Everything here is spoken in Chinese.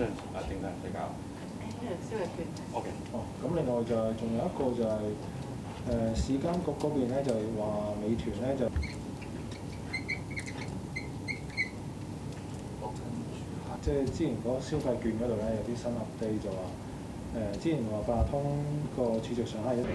嗯，一定啦，比搞。消费券，ok。哦，咁另外就仲有一个，就系诶市监局 𠮶 边咧，就系话美团咧，就即系之前 𠮶 个消费券 𠮶 度咧，有啲新 update，就话诶之前话八日通个储值上咧，一定。